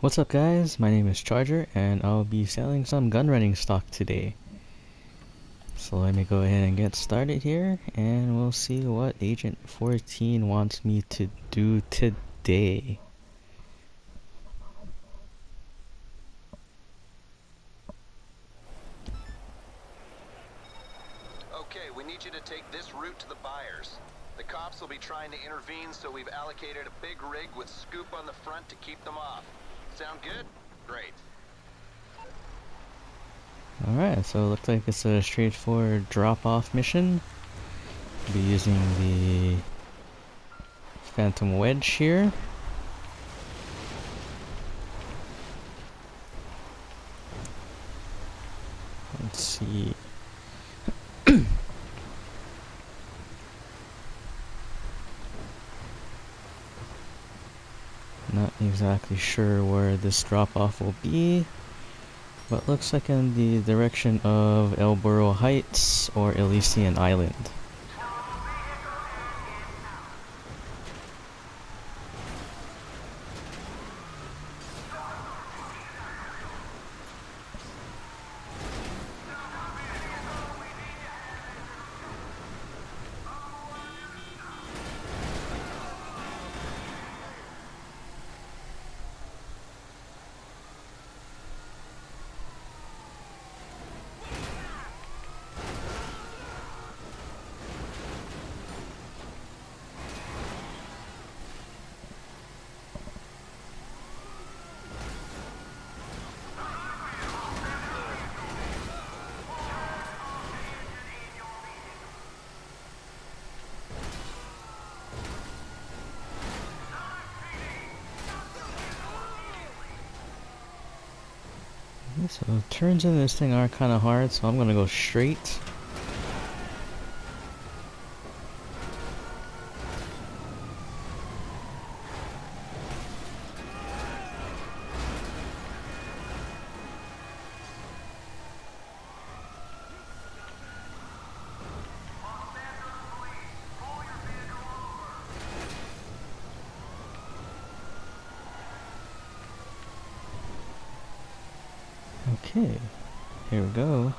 What's up guys, my name is Charjer and I'll be selling some gun running stock today. So let me go ahead and get started here and we'll see what Agent 14 wants me to do today. Okay, we need you to take this route to the buyers. The cops will be trying to intervene, so we've allocated a big rig with scoop on the front to keep them off. Sound good? Great. Alright, so it looks like it's a straightforward drop-off mission. I'll be using the Phantom Wedge here. Let's see. Not exactly sure where this drop-off will be. But looks like in the direction of El Burro Heights or Elysian Island. So turns in this thing are kind of hard, so I'm gonna go straight. Okay, here we go.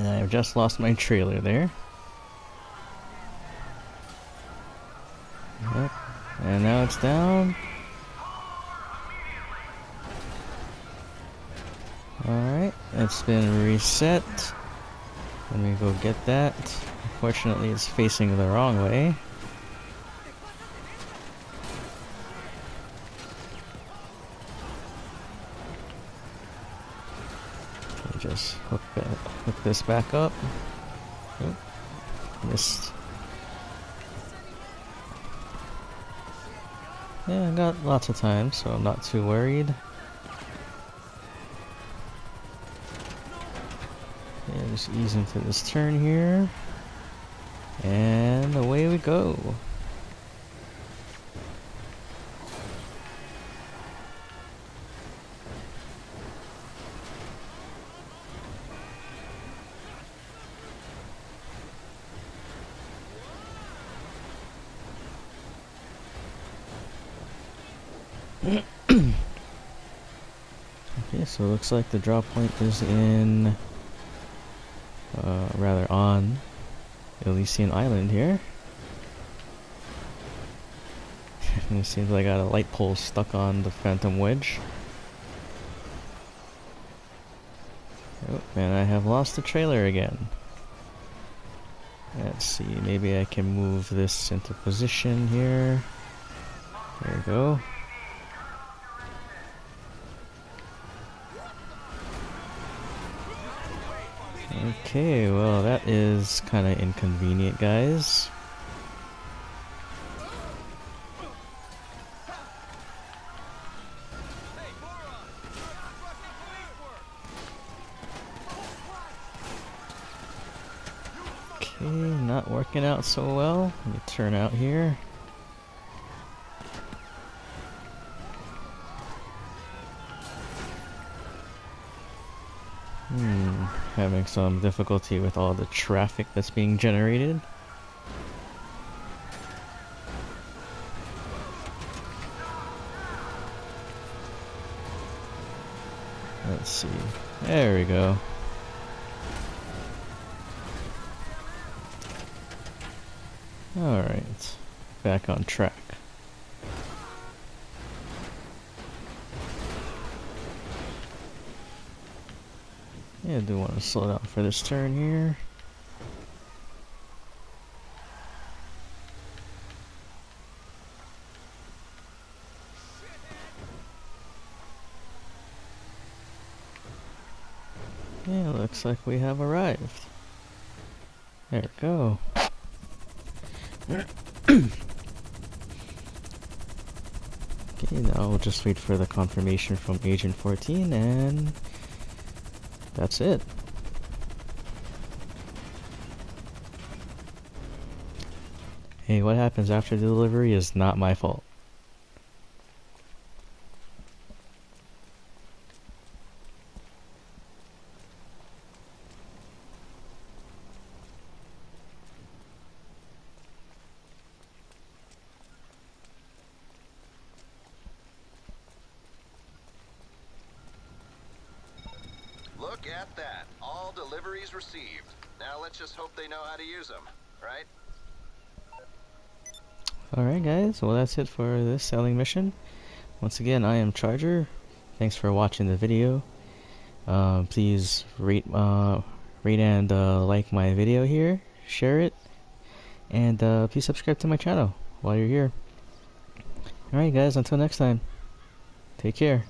And I've just lost my trailer there. Yep. And now it's down. Alright, it's been reset. Let me go get that. Unfortunately, it's facing the wrong way. just hook that, hook this back up. Oop, missed. Yeah, I got lots of time, so I'm not too worried. Yeah, just ease into this turn here. And away we go. okay, so it looks like the drop point is in, uh, rather on Elysian Island here. it seems like I got a light pole stuck on the Phantom Wedge. Oh, and I have lost the trailer again. Let's see, maybe I can move this into position here. There we go. Okay, well that is kind of inconvenient, guys. Okay, not working out so well. Let me turn out here. Hmm having some difficulty with all the traffic that's being generated. Let's see. There we go. Alright. Back on track. Yeah, I do want to slow down for this turn here. Yeah, looks like we have arrived. There we go. okay, now we'll just wait for the confirmation from Agent 14 and that's it. Hey, what happens after delivery is not my fault. That. All deliveries received. Now let's just hope they know how to use them, right? Alright guys, well that's it for this selling mission. Once again, I am Charjer. Thanks for watching the video. Uh, please rate, uh, rate and uh, like my video here, share it, and uh, please subscribe to my channel while you're here. Alright guys, until next time, take care.